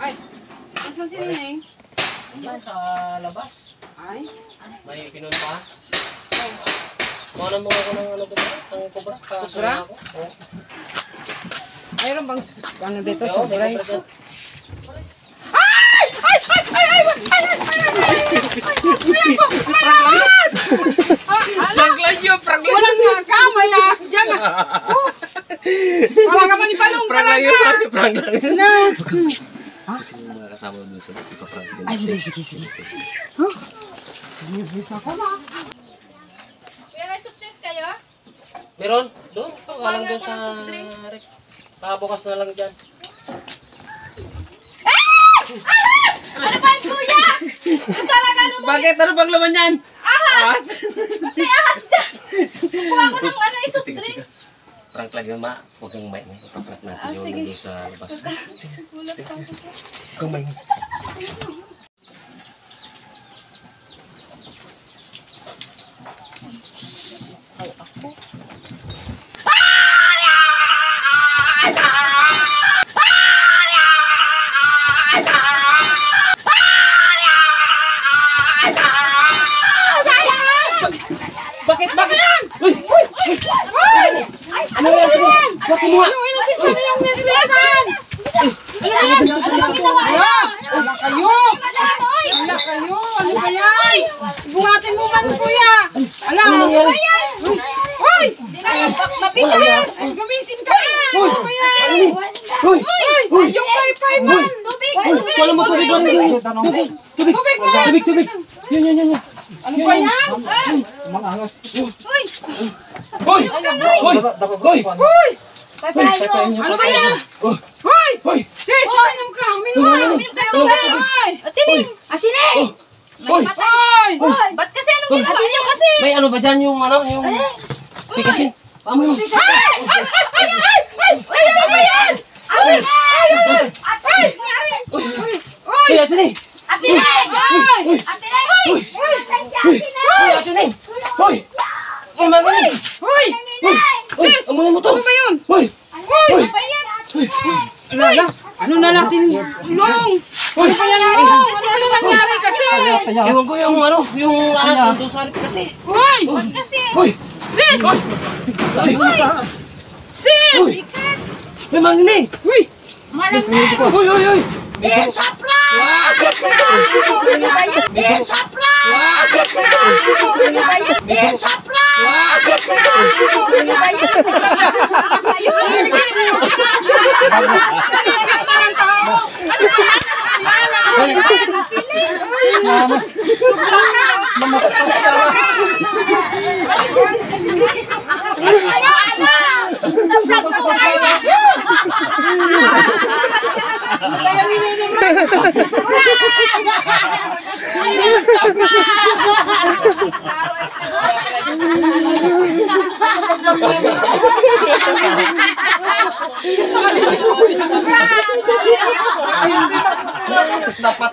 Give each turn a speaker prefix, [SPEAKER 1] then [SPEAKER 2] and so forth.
[SPEAKER 1] Ay, nasan si Ninay? Diyan sa labas.
[SPEAKER 2] Ay?
[SPEAKER 1] May pinunta. Oh. Mana mo ako ng ano ba? Ang kubra.
[SPEAKER 2] Kubra?
[SPEAKER 1] Oo.
[SPEAKER 2] Mayroon bang ano dito
[SPEAKER 1] sa
[SPEAKER 2] buray?
[SPEAKER 1] Ay! Ay! Ay!
[SPEAKER 3] Ay! Ay! Ay! Mayas! Praglan yun! Praglan!
[SPEAKER 2] Walang nga ka! Mayas dyan! Wala ka
[SPEAKER 3] man ipalong ka lang ka! Praglan yun!
[SPEAKER 2] Yun!
[SPEAKER 3] Kasi yung mga kasama dun sa ipaprank din.
[SPEAKER 2] Ay, sige, sige, sige. Huh? Nervous ako na.
[SPEAKER 4] Kuya, may soft drinks kayo?
[SPEAKER 1] Meron? Doon.
[SPEAKER 4] Nga
[SPEAKER 1] doon sa... Pabukas na lang dyan.
[SPEAKER 4] Ano ba yan, kuya? Ito talaga naman.
[SPEAKER 3] Bakit? Ano bang laman yan?
[SPEAKER 4] Ahas! Ahas dyan. Kuha ko ng ano, eh, soft drinks.
[SPEAKER 1] Yun, ma. Huwag kang may. Ipaprank natin
[SPEAKER 4] Ah,
[SPEAKER 1] yung nandun sa labas. Huwag kang may.
[SPEAKER 3] Bakit
[SPEAKER 2] mo? Ano yung sinasabi yung nililipan?
[SPEAKER 4] Ano ginawa niyo?
[SPEAKER 2] Wala kayo! Wala kayo! Ano ba yan? Buhatin mo man, kuya! Ala! Ano
[SPEAKER 4] Ayan!
[SPEAKER 2] Hoy!
[SPEAKER 4] Di na, ma- mabigas!
[SPEAKER 2] Gumising ka na! Ano ba yan?
[SPEAKER 3] Uy!
[SPEAKER 2] Uy! Yung paypay man!
[SPEAKER 4] Tubig! Tubig!
[SPEAKER 3] Wala mo tubig. Tubig!
[SPEAKER 2] Tubig!
[SPEAKER 3] Tubig! Tubig! Yan, yan, yan, yan.
[SPEAKER 2] Ano ba yan?
[SPEAKER 4] Uy!
[SPEAKER 3] Hoy! Hoy! Hoy!
[SPEAKER 2] Hoy!
[SPEAKER 4] Papayo!
[SPEAKER 2] Ano ba yan? Hoy!
[SPEAKER 3] Hoy!
[SPEAKER 2] Sis! Uminom ka! Uminom ka!
[SPEAKER 4] Uminom kayo tubig!
[SPEAKER 2] Hoy!
[SPEAKER 4] Atining! Atining!
[SPEAKER 3] Hoy!
[SPEAKER 2] Hoy!
[SPEAKER 4] Ba't kasi anong ginawa niyo kasi?
[SPEAKER 1] May ano ba dyan yung ano? Yung... Pikasin. Paano yun?
[SPEAKER 2] Ay! Ay! Ay! Ay! Ay! Ay! Ano ba yan?
[SPEAKER 4] Ay! Ay! Ay! Ay! nangyari?
[SPEAKER 2] Uy!
[SPEAKER 1] Uy, ate Ning!
[SPEAKER 4] Atining!
[SPEAKER 2] Ay!
[SPEAKER 4] Atining! Uy! Uy!
[SPEAKER 1] Uy, ate Ning! Uy! Uy, mami Ning!
[SPEAKER 2] Hoy!
[SPEAKER 1] Uy! Uy!
[SPEAKER 2] Sis!
[SPEAKER 1] Amunin mo to!
[SPEAKER 2] Ano ba yun?
[SPEAKER 1] Uy!
[SPEAKER 2] Hoy!
[SPEAKER 4] Ano ba yan?
[SPEAKER 2] Ano na? Ano na natin? Tulong! Ano ba yan? Ano? Ano na nangyari kasi?
[SPEAKER 1] Ewan ko yung ano, yung ahas nandun sa harap kasi.
[SPEAKER 2] Hoy!
[SPEAKER 4] Kasi,
[SPEAKER 1] Uy!
[SPEAKER 2] Sis! Sis!
[SPEAKER 1] Uy! Uy, mami Ning!
[SPEAKER 2] Uy!
[SPEAKER 4] malamig!
[SPEAKER 1] Uy, uy, uy!
[SPEAKER 4] It's a prank! It's a prank! It's a prank!
[SPEAKER 3] Napatalo